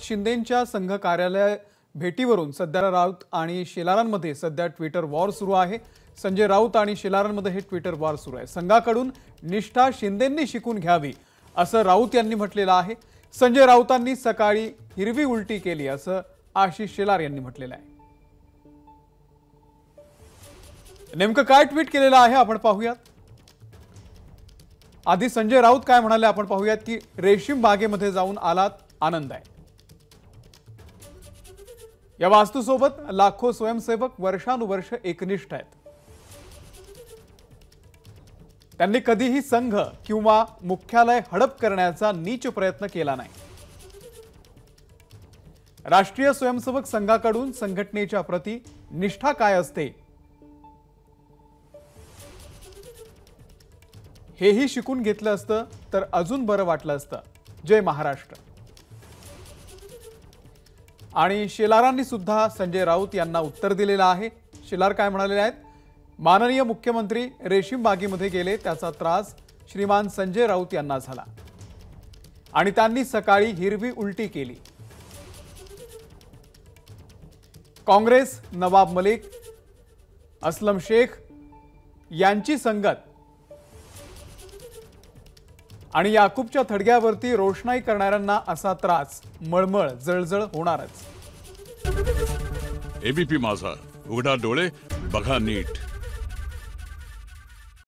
शिंदेंच्या संघ कार्यालय भेटीवरून सध्या राऊत आणि शेलारांमध्ये सध्या ट्विटर वॉर सुरू आहे. संजय राऊत आणि शेलारांमध्ये हे ट्विटर वॉर सुरू आहे. संघाकडून निष्ठा शिंदेंनी शिकून घ्यावी असं राऊत यांनी म्हटलेलं आहे. संजय राऊतांनी सकाळी हिरवी उलटी केली असं आशिष शेलार यांनी म्हटलेलं आहे. नेमकं काय ट्विट केलेलं आहे आपण पाहूयात. आधी संजय राऊत काय म्हणाले आपण पाहूयात की रेशीम बागेमध्ये जाऊन आलात आनंद आहे. या वास्तूसोबत लाखो स्वयंसेवक वर्षानुवर्ष एकनिष्ठ आहेत. त्यांनी कधीही संघ किंवा मुख्यालय हडप करण्याचा नीच प्रयत्न केला नाही. राष्ट्रीय स्वयंसेवक संघाकडून संघटनेच्या प्रती निष्ठा काय असते? हेही शिकून घेतलं असतं तर अजून बरं वाटलं असतं. जय महाराष्ट्र. आणि शेलारांनी सुद्धा संजय राऊत यांना उत्तर दिलेलं आहे. शेलार काय म्हणालेले आहेत? माननीय मुख्यमंत्री रेशीम बागेमध्ये गेले त्याचा त्रास श्रीमान संजय राऊत यांना झाला. आणि त्यांनी सकाळी हिरवी उलटी केली. काँग्रेस नवाब मलिक असलम शेख यांची संगत आणि याकूबच्या थडग्यावरती रोषणाई करणाऱ्यांना असा त्रास मळमळ जळजळ होणारच. एबीपी माझा. उघडा डोळे बघा नीट.